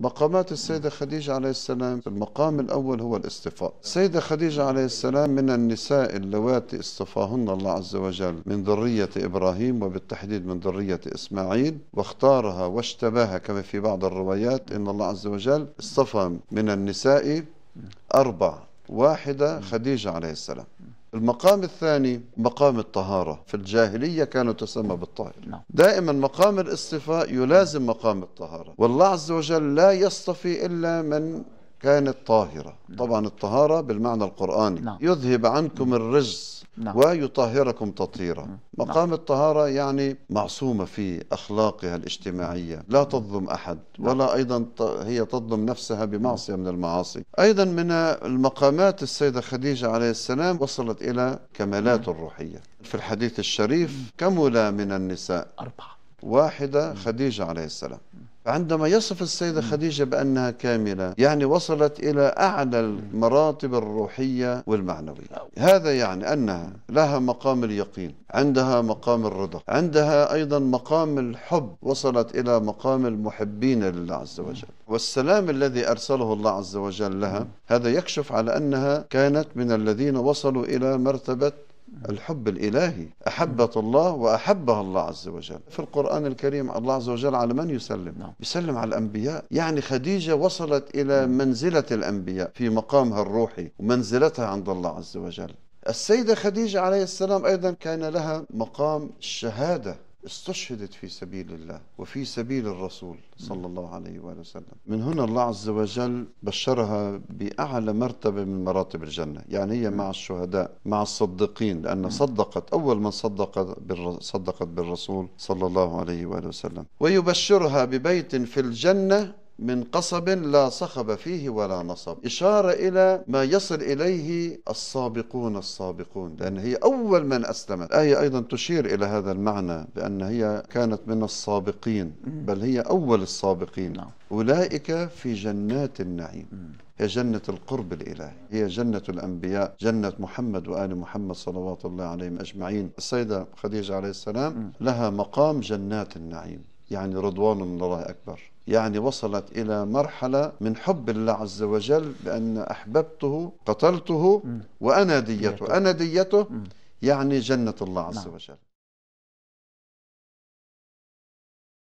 مقامات السيدة خديجة عليه السلام المقام الأول هو الاصطفاء السيدة خديجة عليه السلام من النساء اللواتي اصطفاهن الله عز وجل من ذرية إبراهيم وبالتحديد من ذرية إسماعيل واختارها واشتباها كما في بعض الروايات إن الله عز وجل اصطفى من النساء أربع. واحدة خديجة عليه السلام. المقام الثاني مقام الطهارة. في الجاهلية كانوا تسمى بالطاهر نعم. دائما مقام الاصطفاء يلازم مقام الطهارة. والله عز وجل لا يصطفي إلا من كانت طاهرة. طبعا الطهارة بالمعنى القرآني. نعم. يذهب عنكم الرجس نعم. ويطهركم تطهيرا. مقام الطهارة يعني معصومة في أخلاقها الاجتماعية. لا تظلم أحد ولا أيضا هي تظلم نفسها بمعصية من المعاصي. أيضا من المقامات السيدة خديجة عليه السلام وصلت إلى كمالات الروحية. في الحديث الشريف كمل من النساء. أربعة. واحدة خديجة عليه السلام. عندما يصف السيدة خديجة بأنها كاملة يعني وصلت إلى أعلى المراتب الروحية والمعنوية. هذا يعني أنها لها مقام اليقين عندها مقام الرضا عندها أيضا مقام الحب وصلت إلى مقام المحبين لله عز وجل. والسلام الذي أرسله الله عز وجل لها هذا يكشف على أنها كانت من الذين وصلوا إلى مرتبة الحب الإلهي أحبت الله وأحبها الله عز وجل. في القرآن الكريم الله عز وجل على من يسلم؟ نعم. يسلم على الأنبياء. يعني خديجة وصلت إلى منزلة الأنبياء في مقامها الروحي ومنزلتها عند الله عز وجل. السيدة خديجة عليه السلام أيضا كان لها مقام الشهادة. استشهدت في سبيل الله وفي سبيل الرسول صلى الله عليه وآله وسلم. من هنا الله عز وجل بشرها بأعلى مرتبة من مراتب الجنة. يعني هي مع الشهداء مع الصديقين لأن صدقت أول من صدقت بالر- صدقت بالرسول صلى الله عليه وآله وسلم. ويبشرها ببيت في الجنة من قصب لا صخب فيه ولا نصب. إشارة إلى ما يصل إليه السابقون السابقون لأن هي أول من أسلمت. الآية أيضا تشير إلى هذا المعنى بأن هي كانت من السابقين بل هي أول السابقين. نعم. أولئك في جنات النعيم. هي جنة القرب الإلهي. هي جنة الأنبياء جنة محمد وآل محمد صلوات الله عليهم أجمعين. السيدة خديجة عليه السلام لها مقام جنات النعيم. يعني رضوان من الله أكبر. يعني وصلت إلى مرحلة من حب الله عز وجل بأن أحببته قتلته وأنا ديته أنا ديته يعني جنة الله عز نعم. وجل.